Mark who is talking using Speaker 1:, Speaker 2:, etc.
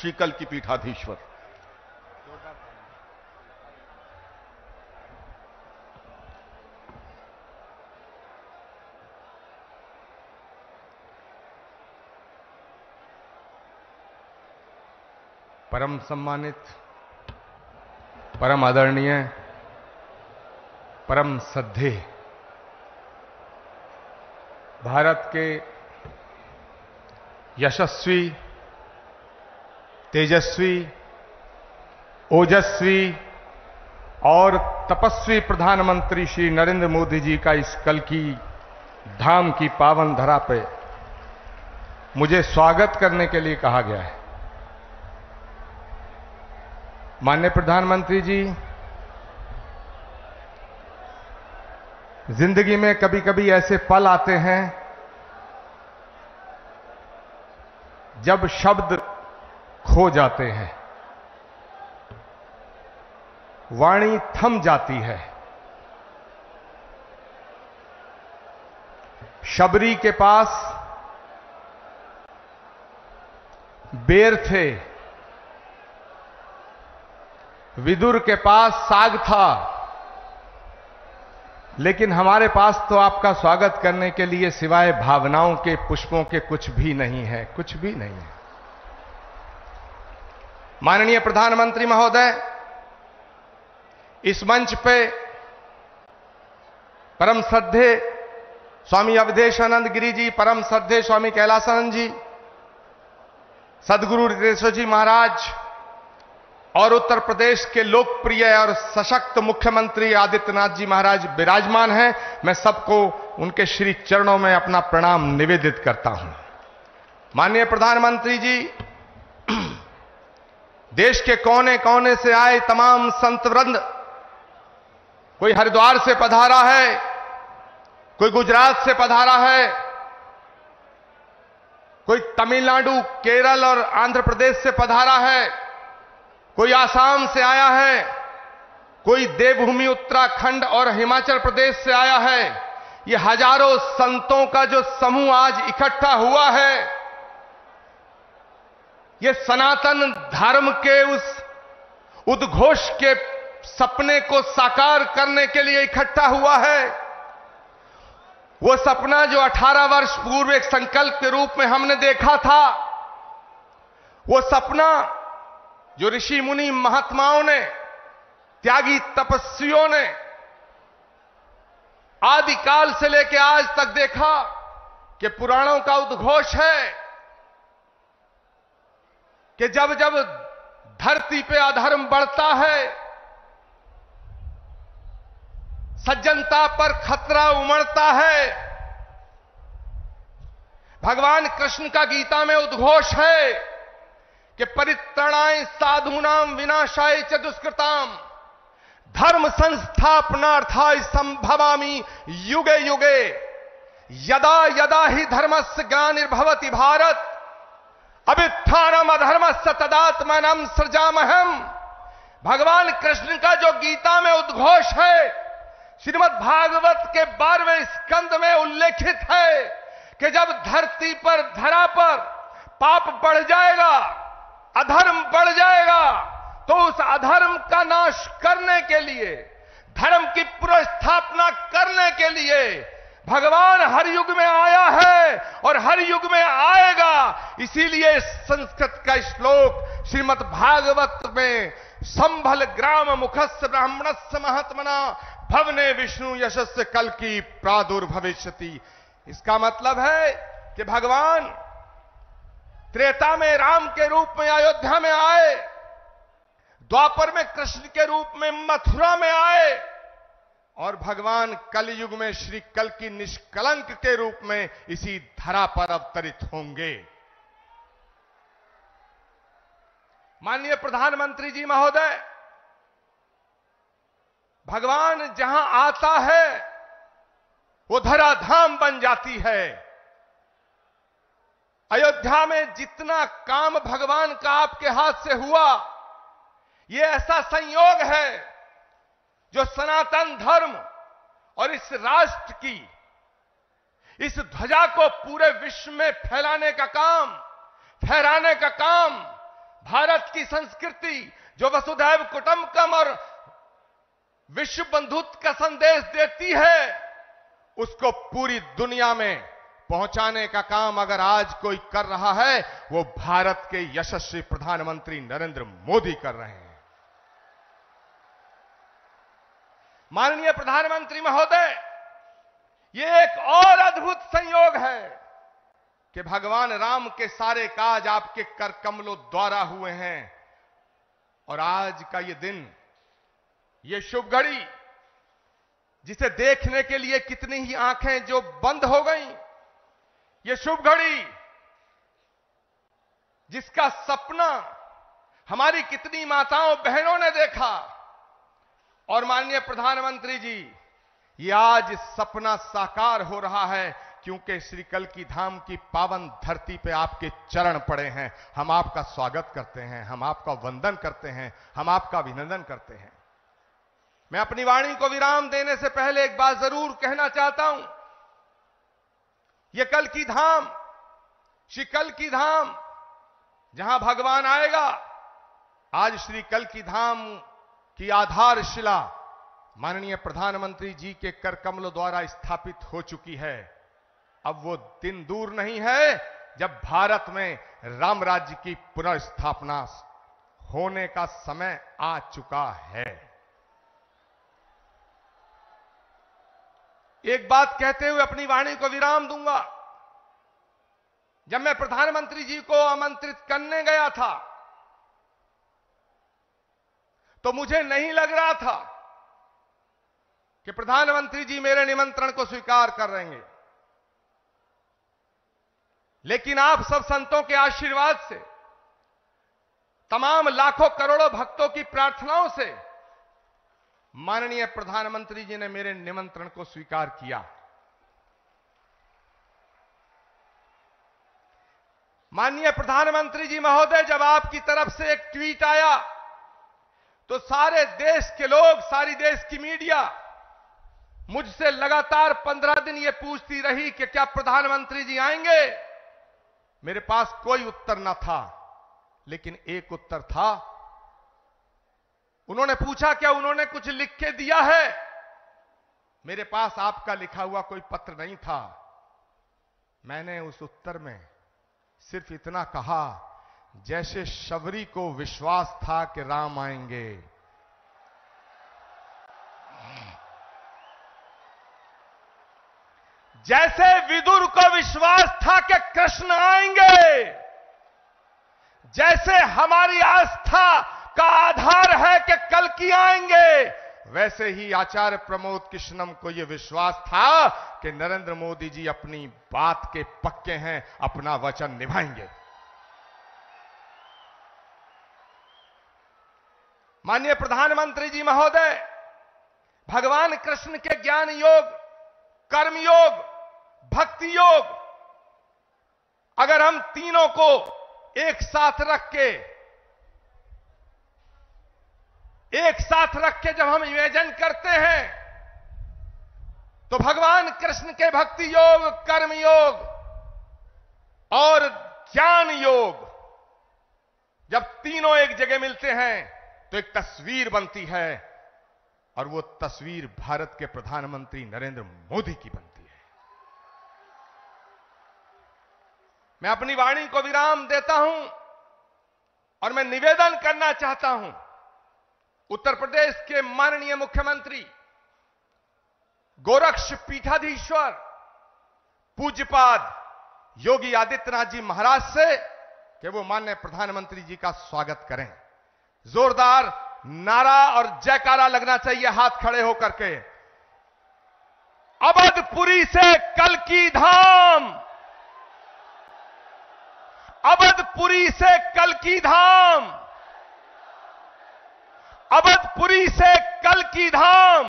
Speaker 1: श्रीकल की पीठाधीश्वर।
Speaker 2: परम सम्मानित परम आदरणीय परम सद्धे भारत के यशस्वी तेजस्वी, ओजस्वी और तपस्वी प्रधानमंत्री श्री नरेंद्र मोदी जी का इस कल की धाम की पावन धरा पे मुझे स्वागत करने के लिए कहा गया है। माननीय प्रधानमंत्री जी, ज़िंदगी में कभी कभी ऐसे पल आते हैं जब शब्द खो जाते हैं। वाणी थम जाती है। शबरी के पास बेर थे। विदुर के पास साग था। लेकिन हमारे पास तो आपका स्वागत करने के लिए सिवाय भावनाओं के, पुष्पों के कुछ भी नहीं है, कुछ भी नहीं है। माननीय प्रधानमंत्री महोदय, इस मंच पे परम श्रद्धे स्वामी अवधेशानंद गिरी जी परम श्रद्धे स्वामी कैलासानंद जी, सदगुरु रितेश्वर जी महाराज, और उत्तर प्रदेश के लोकप्रिय और सशक्त मुख्यमंत्री आदित्यनाथ जी महाराज विराजमान हैं। मैं सबको उनके श्री चरणों में अपना प्रणाम निवेदित करता हूँ। माननीय प्रधानमंत्री जी देश के कोने कोने से आए तमाम संत वृंद। कोई हरिद्वार से पधारा है, कोई गुजरात से पधारा है, कोई तमिलनाडु, केरल और आंध्र प्रदेश से पधारा है, कोई आसाम से आया है, कोई देवभूमि उत्तराखंड और हिमाचल प्रदेश से आया है। ये हज़ारों संतों का जो समूह आज इकट्ठा हुआ है ये सनातन धर्म के उस उद्घोष के सपने को साकार करने के लिए इकट्ठा हुआ है। वो सपना जो 18 वर्ष पूर्व एक संकल्प के रूप में हमने देखा था, वो सपना जो ऋषि मुनि महात्माओं ने, त्यागी तपस्वियों ने आदिकाल से लेकर आज तक देखा कि पुराणों का उद्घोष है। कि जब जब धरती पे अधर्म बढ़ता है, सज्जनता पर खतरा उमड़ता है, भगवान कृष्ण का गीता में उद्घोष है कि परित्रणाय साधुनाम विनाशाय च दुष्कृताम, धर्म संस्थापनार्थाय संभवामी युगे युगे, यदा यदा ही धर्मस्य ग्लानिर्भवति भारत अभित्थानम अधर्मस्य तदात्मनम सृजामहम भगवान कृष्ण का जो गीता में उद्घोष है श्रीमद भागवत के बारहवें स्कंद में उल्लेखित है कि जब धरती पर, धरा पर पाप बढ़ जाएगा, अधर्म बढ़ जाएगा तो उस अधर्म का नाश करने के लिए, धर्म की पुनर्स्थापना करने के लिए भगवान हर युग में आया है और हर युग में आएगा। इसीलिए संस्कृत का श्लोक श्रीमद भागवत में, संभल ग्राम मुखस्य ब्राह्मणस्य महात्मना, भवने विष्णु यशस्य कल की प्रादुर्भविष्यति। इसका मतलब है कि भगवान त्रेता में, राम के रूप में, अयोध्या में आए, द्वापर में, कृष्ण के रूप में, मथुरा में आए और भगवान कल युग में श्री कल की निष्कलंक के रूप में इसी धरा पर अवतरित होंगे। माननीय प्रधानमंत्री जी महोदय, भगवान जहाँ आता है, वो धराधाम बन जाती है। अयोध्या में जितना काम भगवान का आपके हाथ से हुआ, ये ऐसा संयोग है जो सनातन धर्म और इस राष्ट्र की, इस ध्वजा को पूरे विश्व में फैलाने का काम, फहराने का काम, भारत की संस्कृति जो वसुधैव कुटुंबकम और विश्व बंधुत्व का संदेश देती है, उसको पूरी दुनिया में पहुँचाने का काम अगर आज कोई कर रहा है, वो भारत के यशस्वी प्रधानमंत्री नरेंद्र मोदी कर रहे हैं। माननीय प्रधानमंत्री महोदय, ये एक और अद्भुत संयोग है कि भगवान राम के सारे काज आपके कर कमलों द्वारा हुए हैं। और आज का ये दिन, ये शुभ घड़ी, जिसे देखने के लिए कितनी ही आँखें जो बंद हो गईं, ये शुभ घड़ी, जिसका सपना हमारी कितनी माताओं बहनों ने देखा और माननीय प्रधानमंत्री जी, ये आज सपना साकार हो रहा है क्योंकि श्री कल की धाम की पावन धरती पे आपके चरण पड़े हैं। हम आपका स्वागत करते हैं, हम आपका वंदन करते हैं, हम आपका अभिनंदन करते हैं। मैं अपनी वाणी को विराम देने से पहले एक बात ज़रूर कहना चाहता हूँ। यह कल की धाम श्री कल की धाम जहाँ भगवान आएगा, आज श्री कल की धाम की आधारशिला माननीय प्रधानमंत्री जी के कर कमलों द्वारा स्थापित हो चुकी है। अब वो दिन दूर नहीं है जब भारत में राम राज्य की पुनर्स्थापना होने का समय आ चुका है। एक बात कहते हुए अपनी वाणी को विराम दूँगा। जब मैं प्रधानमंत्री जी को आमंत्रित करने गया था तो मुझे नहीं लग रहा था कि प्रधानमंत्री जी मेरे निमंत्रण को स्वीकार कर रहेंगे लेकिन आप सब संतों के आशीर्वाद से, तमाम लाखों करोड़ों भक्तों की प्रार्थनाओं से, माननीय प्रधानमंत्री जी ने मेरे निमंत्रण को स्वीकार किया। माननीय प्रधानमंत्री जी महोदय, जब आपकी तरफ़ से एक ट्वीट आया तो सारे देश के लोग, सारी देश की मीडिया मुझसे लगातार पंद्रह दिन ये पूछती रही कि क्या प्रधानमंत्री जी आएँगे? मेरे पास कोई उत्तर ना था, लेकिन एक उत्तर था। उन्होंने पूछा, क्या उन्होंने कुछ लिख के दिया है? मेरे पास आपका लिखा हुआ कोई पत्र नहीं था। मैंने उस उत्तर में सिर्फ़ इतना कहा जैसे शबरी को विश्वास था कि राम आएँगे। जैसे विदुर को विश्वास था कि कृष्ण आएँगे। जैसे हमारी आस्था का आधार है कि कल की आएँगे। वैसे ही आचार्य प्रमोद कृष्णम को यह विश्वास था कि नरेंद्र मोदी जी अपनी बात के पक्के हैं, अपना वचन निभाएँगे। माननीय प्रधानमंत्री जी महोदय, भगवान कृष्ण के ज्ञान योग, कर्म योग, भक्ति योग, अगर हम तीनों को एक साथ रख के, एक साथ रख के जब हम इमेजन करते हैं तो भगवान कृष्ण के भक्ति योग, कर्म योग और ज्ञान योग जब तीनों एक जगह मिलते हैं तो एक तस्वीर बनती है और वो तस्वीर भारत के प्रधानमंत्री नरेंद्र मोदी की बनती है। मैं अपनी वाणी को विराम देता हूँ और मैं निवेदन करना चाहता हूँ, उत्तर प्रदेश के माननीय मुख्यमंत्री, गोरक्ष पीठाधीश्वर, पूज्यपाद योगी आदित्यनाथ जी महाराज से कि वो मान्य प्रधानमंत्री जी का स्वागत करें। जोरदार नारा और जयकारा लगना चाहिए हाथ खड़े होकर के। अवधपुरी से कल की धाम। अवधपुरी से कल की धाम। अवधपुरी से कल की धाम।